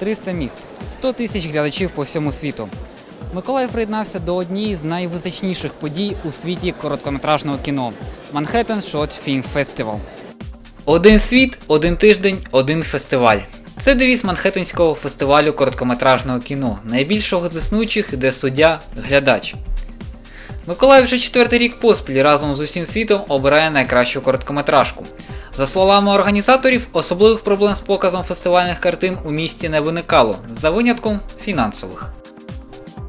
300 міст, 100 тисяч глядачів по всьому світу. Миколаїв приєднався до однієї з найвизначніших подій у світі короткометражного кіно Manhattan Short Film Festival. Один світ, один тиждень, один фестиваль. Це девіз Манхеттенського фестивалю короткометражного кіно, найбільшого з існуючих, де суддя глядач. Миколаїв вже четвертий рік поспіль разом з усім світом обирає найкращу короткометражку. За словами організаторів, особливих проблем з показом фестивальних картин у місті не виникало, за винятком фінансових.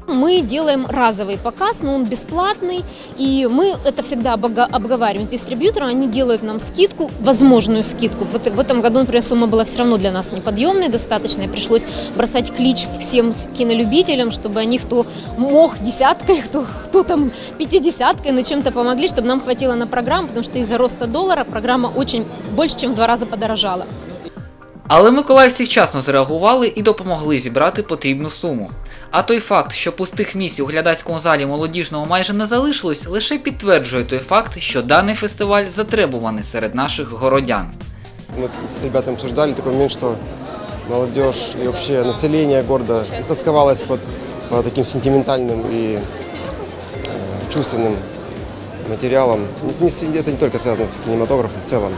Мы делаем разовый показ, но он бесплатный, и мы это всегда обога- обговариваем с дистрибьютором, они делают нам скидку, возможную скидку. В, эт- в этом году, например, сумма была все равно для нас неподъемной, достаточной, пришлось бросать клич всем с- кинолюбителям, чтобы они, кто мог десяткой, кто, кто там пятидесяткой, на чем-то помогли, чтобы нам хватило на программу, потому что из-за роста доллара программа очень больше, чем в два раза подорожала. Але миколаївці вчасно зреагували і допомогли зібрати потрібну суму. А той факт, що пустих місць у глядацькому залі молодіжного майже не залишилось, лише підтверджує той факт, що даний фестиваль затребуваний серед наших городян. Мы с ребятами обсуждали такой момент, что молодежь и вообще население города истосковалось под, по таким сентиментальным и э, чувственным материалам. Не- не с- это не только связано с кинематографом в целом,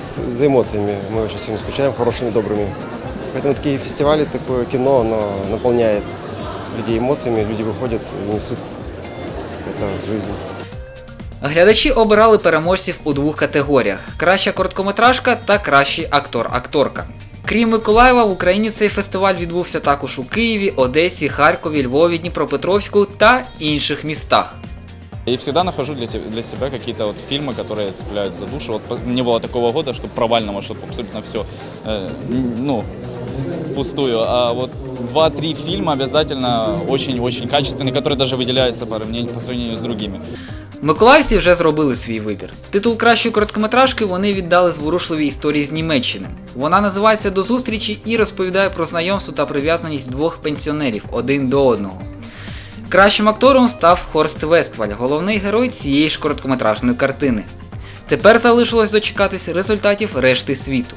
с- за эмоциями мы очень сильно скучаем, хорошими, добрыми. Поэтому такие фестивали, такое кино, оно наполняет людей эмоциями, люди выходят и несут это в жизнь. Глядачі обирали переможців у двох категоріях: краща короткометражка та кращий актор-акторка. Крім Миколаєва, в Україні цей фестиваль відбувся також у Києві, Одесі, Харкові, Львові, Дніпропетровську та інших містах. И всегда нахожу для, те- для себя какие-то вот фильмы, которые цепляют за душу. Вот по- не было такого года, чтобы провального, чтобы абсолютно все, ну, впустую. А вот два-три фильма обязательно очень-очень качественные, которые даже выделяются по, равнению- по сравнению с другими. Миколаївці вже зробили свій вибір. Титул кращої короткометражки вони віддали зворушливій історії з Німеччини. Вона називається До зустрічі і розповідає про знайомство та прив'язаність двох пенсіонерів один до одного. Кращим актором став Хорст Вестваль, головний герой цієї ж короткометражної картини. Тепер залишилось дочекатись результатів решти світу.